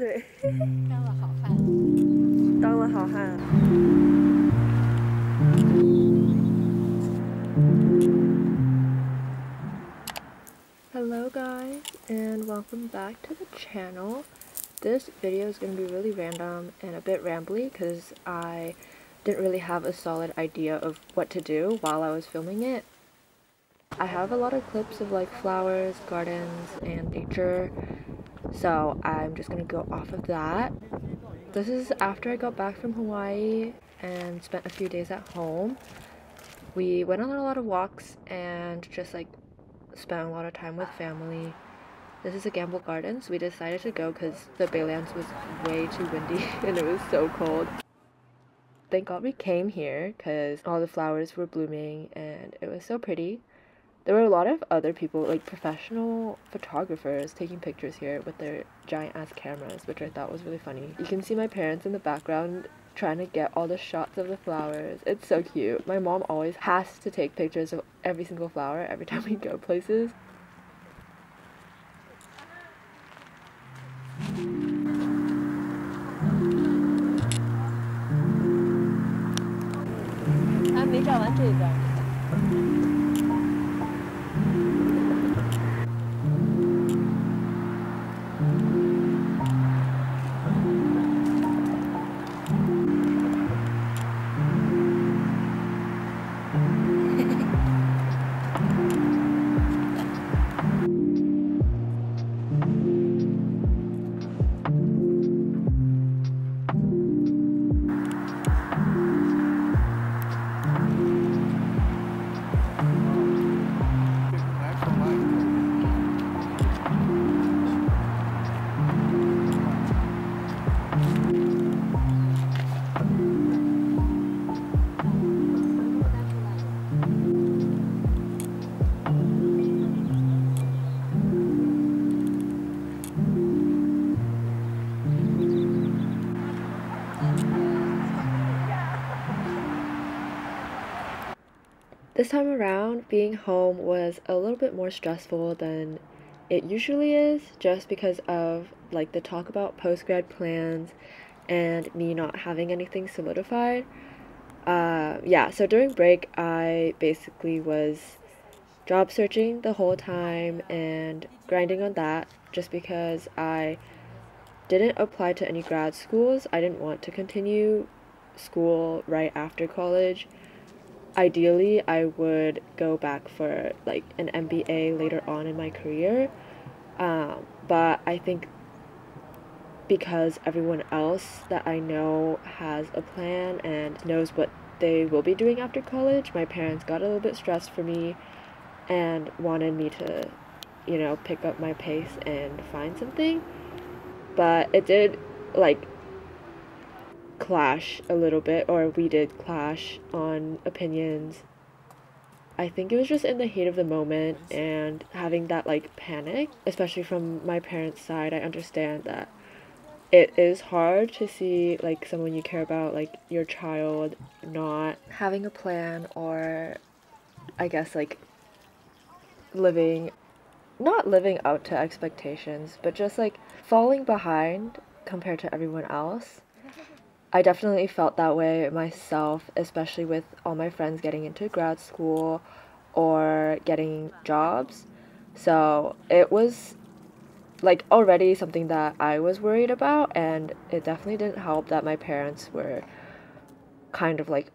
对，当了好汉。当了好汉。 Hello guys and welcome back to the channel. This video is going to be really random and a bit rambly because I didn't really have a solid idea of what to do while I was filming it. I have a lot of clips of like flowers, gardens, and nature, so I'm just to go off of that. This is after I got back from Hawaii and spent a few days at home. We went on a lot of walks and just like spent a lot of time with family. This is a Gamble Gardens. We decided to go because the Baylands was way too windy and it was so cold. Thank God we came here because all the flowers were blooming and it was so pretty. There were a lot of other people, like professional photographers, taking pictures here with their giant ass cameras, which I thought was really funny. You can see my parents in the background trying to get all the shots of the flowers. It's so cute. My mom always has to take pictures of every single flower every time we go places. I This time around, being home was a little bit more stressful than it usually is just because of like the talk about post grad plans and me not having anything solidified. Uh, yeah, so during break, I basically was job searching the whole time and grinding on that just because I didn't apply to any grad schools. I didn't want to continue school right after college ideally I would go back for like an MBA later on in my career. Um, but I think because everyone else that I know has a plan and knows what they will be doing after college, my parents got a little bit stressed for me and wanted me to, you know, pick up my pace and find something. But it did like clash a little bit, or we did clash on opinions. I think it was just in the heat of the moment and having that like panic, especially from my parents' side. I understand that it is hard to see like someone you care about, like your child, not having a plan or I guess like living not living up to expectations, but just like falling behind compared to everyone else. I definitely felt that way myself, especially with all my friends getting into grad school or getting jobs. So it was like already something that I was worried about, and it definitely didn't help that my parents were kind of like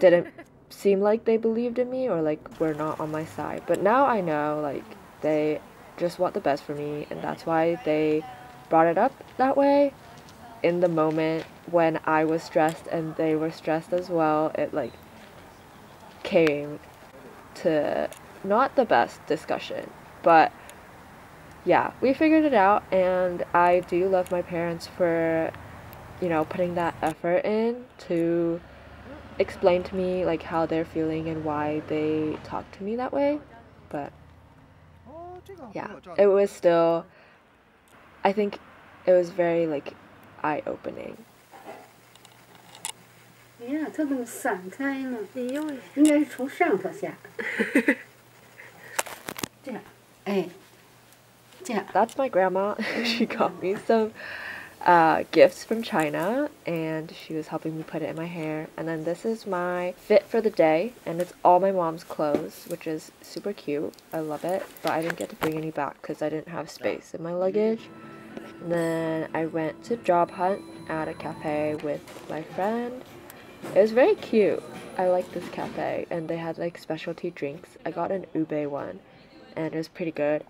didn't seem like they believed in me or like were not on my side. But now I know like they just want the best for me, and that's why they brought it up that way in the moment when I was stressed and they were stressed as well, it like came to not the best discussion, but yeah, we figured it out and I do love my parents for you know putting that effort in to explain to me like how they're feeling and why they talk to me that way. But yeah, it was still I think it was very like eye opening. 哎呀，它怎么散开呢？因为应该是从上头下。这样，哎，这 Yeah. That's my grandma. she got me some uh, gifts from China and she was helping me put it in my hair. And then this is my fit for the day and it's all my mom's clothes, which is super cute. I love it, but I didn't get to bring any back because I didn't have space in my luggage. Then I went to job hunt at a cafe with my friend. It was very cute. I like this cafe and they had like specialty drinks. I got an ube one and it was pretty good.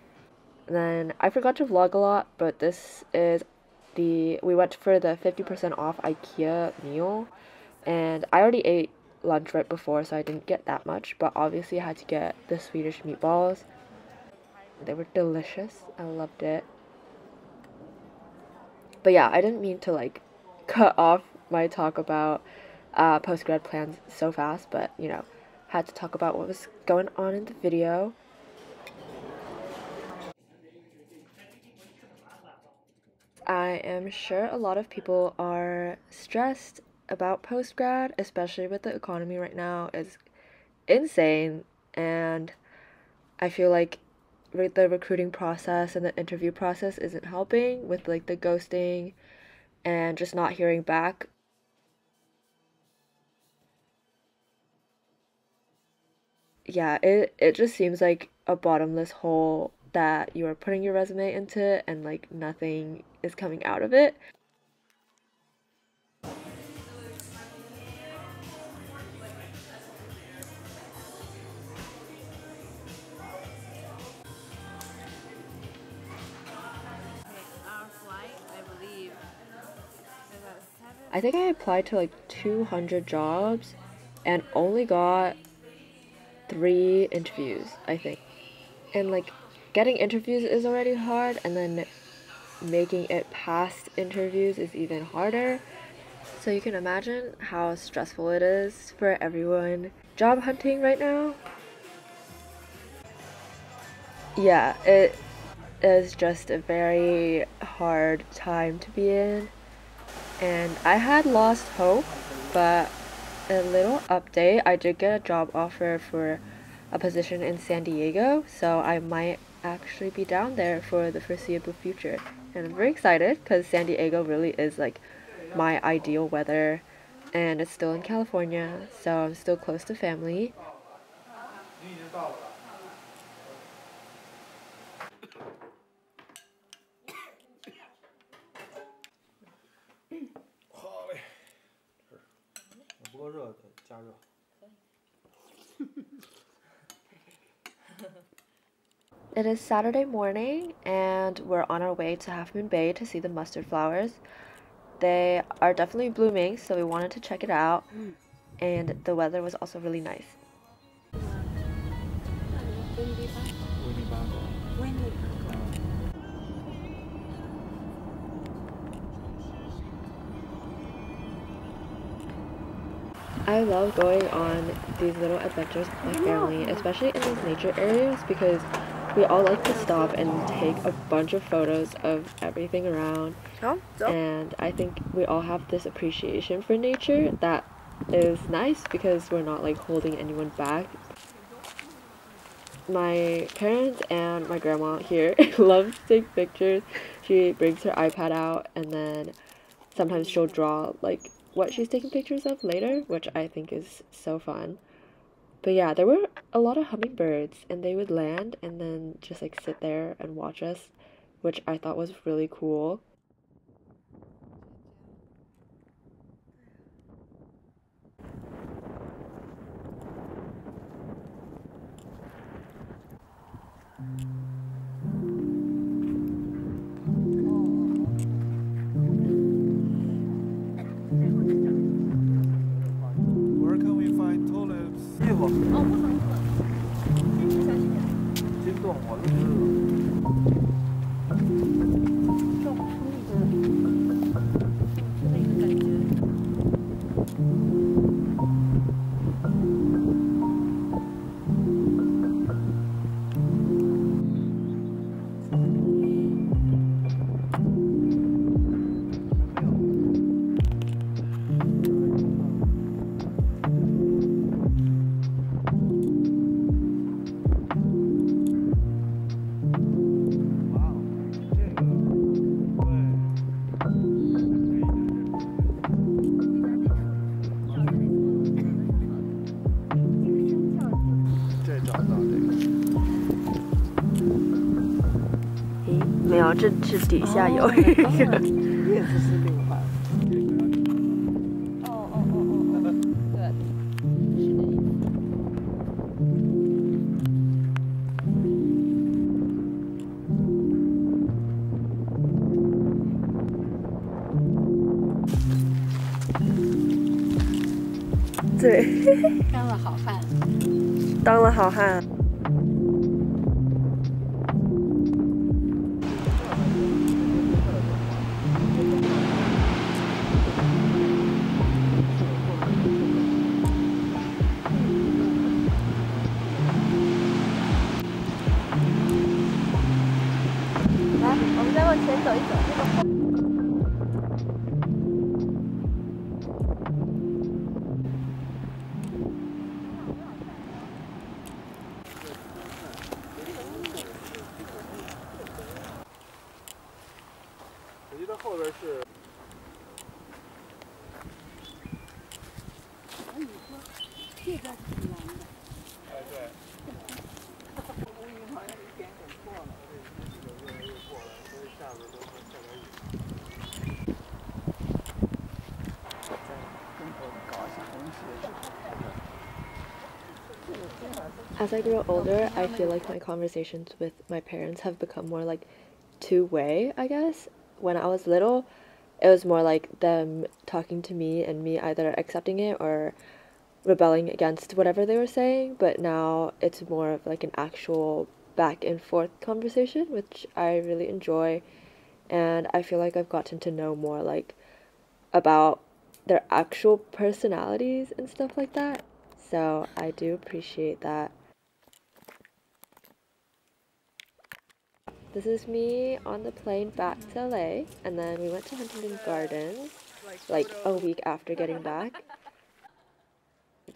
Then I forgot to vlog a lot, but this is the we went for the 50% off IKEA meal and I already ate lunch right before so I didn't get that much, but obviously I had to get the Swedish meatballs. They were delicious. I loved it. But yeah, I didn't mean to like cut off my talk about uh, post grad plans so fast, but you know, had to talk about what was going on in the video. I am sure a lot of people are stressed about post grad, especially with the economy right now is insane and I feel like the recruiting process and the interview process isn't helping with like the ghosting and just not hearing back. Yeah, it it just seems like a bottomless hole that you are putting your resume into and like nothing is coming out of it. I think I applied to like 200 jobs and only got three interviews, I think. And like getting interviews is already hard, and then making it past interviews is even harder. So you can imagine how stressful it is for everyone job hunting right now. Yeah, it is just a very hard time to be in and I had lost hope, but a little update I did get a job offer for a position in San Diego, so I might actually be down there for the foreseeable future. And I'm very excited because San Diego really is like my ideal weather, and it's still in California, so I'm still close to family. 不够热的加热。 It is Saturday morning, and we're on our way to Half Moon Bay to see the mustard flowers. They are definitely blooming, so we wanted to check it out, and the weather was also really nice. 维尼巴狗。 I love going on these little adventures with my family, especially in these nature areas, because we all like to stop and take a bunch of photos of everything around. Oh, oh. And I think we all have this appreciation for nature that is nice because we're not like holding anyone back. My parents and my grandma here love to take pictures. She brings her iPad out and then sometimes she'll draw like what she's taking pictures of later, which I think is so fun. But yeah, there were a lot of hummingbirds and they would land and then just like sit there and watch us, which I thought was really cool. 哦，不能走，坚持，小心点。先段我就是。暑这是底下有一个。叶子是六块。哦哦哦哦哦，对，是的意思。对，当了好汉。当了好汉。往前走一走，这个后。As I grow older, I feel like my conversations with my parents have become more like two way, I guess. When I was little, it was more like them talking to me and me either accepting it or rebelling against whatever they were saying, but now it's more of like an actual back and forth conversation, which I really enjoy. And I feel like I've gotten to know more like about their actual personalities and stuff like that. So I do appreciate that. This is me on the plane back to LA, and then we went to Huntington Gardens like a week after getting back.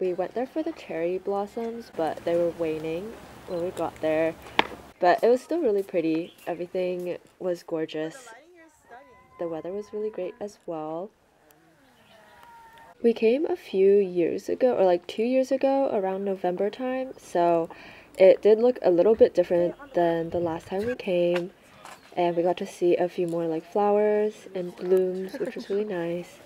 We went there for the cherry blossoms, but they were waning when we got there. But it was still really pretty. Everything was gorgeous. The weather was really great as well. We came a few years ago, or like two years ago, around November time, so it did look a little bit different than the last time we came. And we got to see a few more like flowers and blooms, which was really nice.